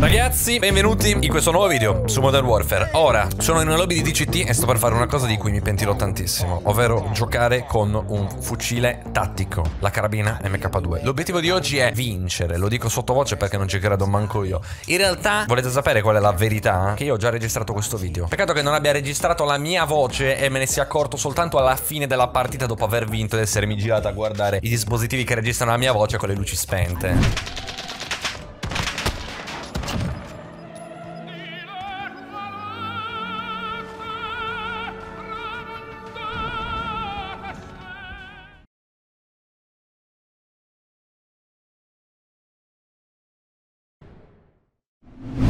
Ragazzi, benvenuti in questo nuovo video su Modern Warfare. Ora, sono in una lobby di DCT e sto per fare una cosa di cui mi pentirò tantissimo Ovvero giocare con un fucile tattico, la carabina MK2 L'obiettivo di oggi è vincere, lo dico sottovoce perché non ci credo manco io. In realtà, volete sapere qual è la verità? Che io ho già registrato questo video. Peccato che non abbia registrato la mia voce e me ne sia accorto soltanto alla fine della partita Dopo aver vinto ed essermi girato a guardare i dispositivi che registrano la mia voce con le luci spente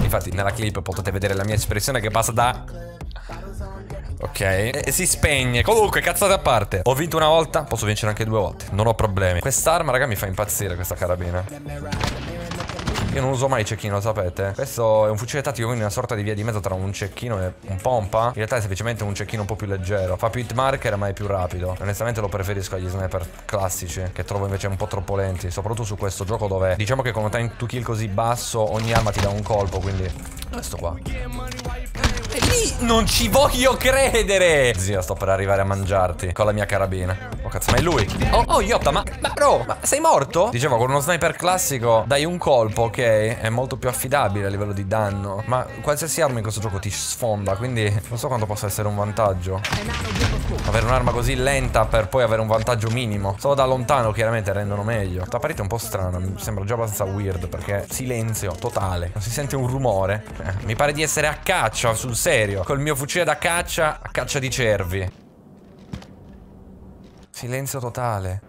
Infatti nella clip potete vedere la mia espressione che passa da... Ok, e si spegne. Comunque, cazzate a parte. Ho vinto una volta, posso vincere anche due volte. Non ho problemi. Quest'arma, raga, mi fa impazzire questa carabina. Io non uso mai cecchino, sapete? Questo è un fucile tattico, quindi una sorta di via di mezzo tra un cecchino e un pompa. In realtà è semplicemente un cecchino un po' più leggero. Fa più hit marker, ma è più rapido. Onestamente lo preferisco agli sniper classici, che trovo invece un po' troppo lenti. Soprattutto su questo gioco dove diciamo che con un time to kill così basso, ogni arma ti dà un colpo, quindi... Questo qua. Lì non ci voglio credere! Zio, sto per arrivare a mangiarti con la mia carabina. Oh cazzo, ma è lui? Oh, oh, Yotta, ma, ma bro, ma sei morto? Dicevo, con uno sniper classico dai un colpo, ok? È molto più affidabile a livello di danno. Ma qualsiasi arma in questo gioco ti sfonda, quindi non so quanto possa essere un vantaggio. Avere un'arma così lenta per poi avere un vantaggio minimo. Solo da lontano chiaramente rendono meglio. Questa partita è un po' strana, mi sembra già abbastanza weird perché silenzio totale. Non si sente un rumore. Eh, mi pare di essere a caccia sul serio. Col mio fucile da caccia, a caccia di cervi. Silenzio totale.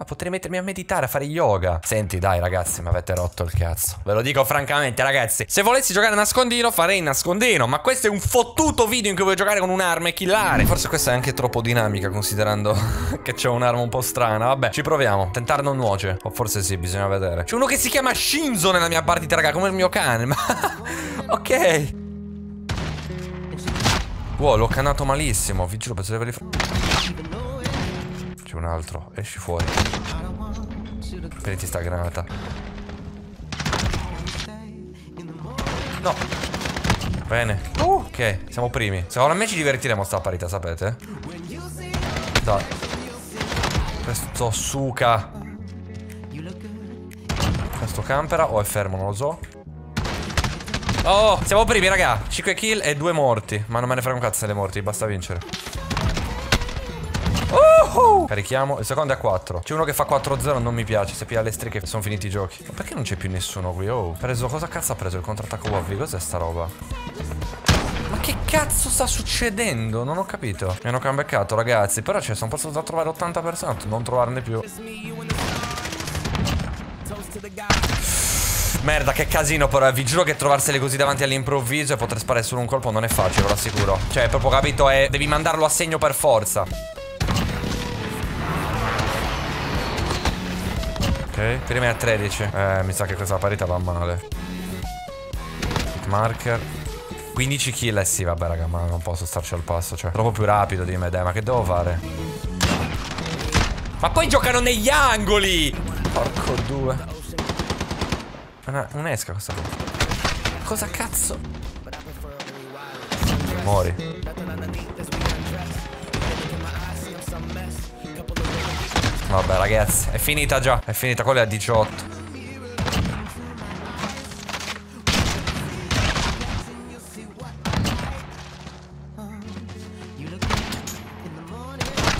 Ma potrei mettermi a meditare, a fare yoga. Senti, dai, ragazzi, mi avete rotto il cazzo. Ve lo dico francamente, ragazzi. Se volessi giocare a nascondino, farei nascondino. Ma questo è un fottuto video in cui vuoi giocare con un'arma e killare. Forse questa è anche troppo dinamica, considerando che c'è un'arma un po' strana. Vabbè, ci proviamo. Tentare non nuoce. O forse sì, bisogna vedere. C'è uno che si chiama Shinzo nella mia partita, raga, come il mio cane. Ma... ok. Wow, l'ho cannato malissimo. Vi giuro, penso di averli. C'è un altro. Esci fuori. Prendi sta granata. No. Bene. Uh, ok, siamo primi. Secondo me ci divertiremo sta parità, sapete? Dai. Questo suca. Questo campera o è fermo, non lo so. Oh, siamo primi, raga. 5 kill e 2 morti. Ma non me ne frega un cazzo delle morti, basta vincere. Uh Carichiamo. Il secondo è a 4. C'è uno che fa 4-0, non mi piace. Se piglia le strische sono finiti i giochi. Ma perché non c'è più nessuno qui? Oh, preso. Cosa cazzo ha preso il contrattacco Wavi? Cos'è sta roba? Ma che cazzo sta succedendo? Non ho capito. Mi hanno comebackato, ragazzi. Però cioè, sono passato a trovare 80 persone. Non trovarne più. Merda, che casino però, vi giuro che trovarsele così davanti all'improvviso e poter sparare solo un colpo non è facile, ve lo assicuro. Cioè, proprio capito, è... Devi mandarlo a segno per forza. prima è a 13. Eh, mi sa che questa parità va male. Marker. 15 kill, eh sì, vabbè, raga, ma non posso starci al passo, cioè. Troppo più rapido di me, dai, ma che devo fare? Ma poi giocano negli angoli! Porco due. Una, un'esca questa cosa. Cosa cazzo? Muori. Vabbè ragazzi, è finita già. È finita, quella è a 18.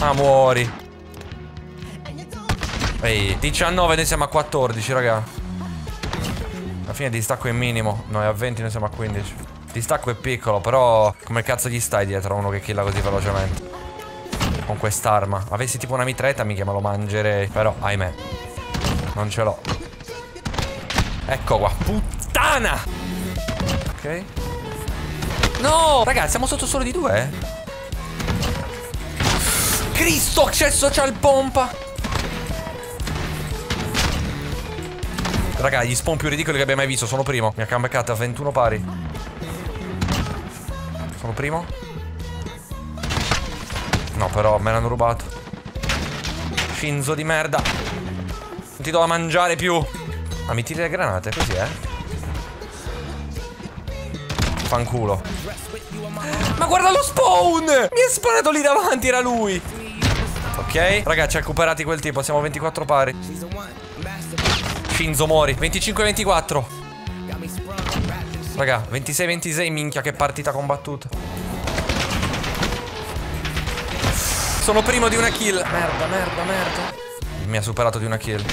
Ah, muori. Ehi, 19, noi siamo a 14, raga. Alla fine il distacco è minimo. Noi a 20, noi siamo a 15. Il distacco è piccolo, però come cazzo gli stai dietro a uno che killa così velocemente? con quest'arma. Avessi tipo una mitretta, mica me lo mangerei. Però, ahimè, non ce l'ho. Ecco qua. Puttana! Ok. No! Ragazzi, siamo sotto solo di due. Cristo, accesso c'ha il pompa. Raga, gli spawn più ridicoli che abbia mai visto. Sono primo. Mi ha comebackato a 21 pari. Sono primo. No, però me l'hanno rubato. Finzo di merda. Non ti do da mangiare più. Ma mi tiri le granate, così, eh? Fanculo. Ma guarda lo spawn! Mi è spawnato lì davanti, era lui. Ok, ragazzi, recuperati quel tipo. Siamo 24 pari. Shinzo Mori, 25-24. Raga, 26-26, minchia, che partita combattuta. Sono primo di una kill. Merda, merda, merda. Mi ha superato di una kill.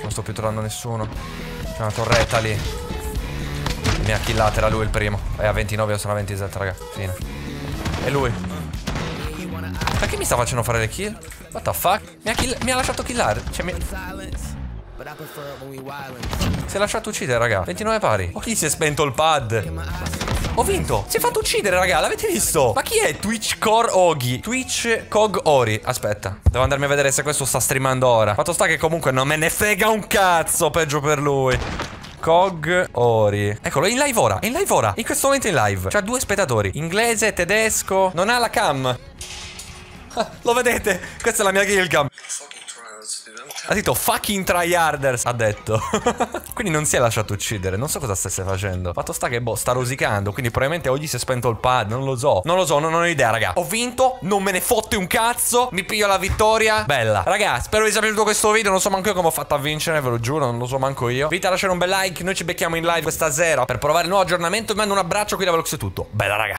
Non sto più trovando nessuno. C'è una torretta lì. Mi ha killato, era lui il primo. È a 29, io sono a 27, raga. Fine. E lui. Perché mi sta facendo fare le kill? What the fuck? Mi ha, kill mi ha lasciato killare. Cioè, mi... Si è lasciato uccidere, raga. 29 pari. Oh, chi si è spento il pad? Ho vinto. Si è fatto uccidere, raga. L'avete visto? Ma chi è Twitch Core Ogi? Twitch Cog Ori. Aspetta. Devo andarmi a vedere se questo sta streamando ora. Fatto sta che comunque non me ne frega un cazzo. Peggio per lui. Cog Ori. Eccolo, in live ora. In live ora. In questo momento in live. C'ha due spettatori. Inglese, tedesco. Non ha la cam. Ah, lo vedete? Questa è la mia kill cam. Ha detto fucking tryharders Ha detto. Quindi non si è lasciato uccidere Non so cosa stesse facendo. Fatto sta che boh sta rosicando Quindi probabilmente oggi si è spento il pad Non lo so. Non lo so Non ho idea raga. Ho vinto Non me ne fotte un cazzo Mi piglio la vittoria. Bella. Raga spero vi sia piaciuto questo video Non so manco io come ho fatto a vincere Ve lo giuro Non lo so manco io. Vita lasciare un bel like Noi ci becchiamo in live questa sera Per provare il nuovo aggiornamento Vi mando un abbraccio Qui da Velox è tutto. Bella raga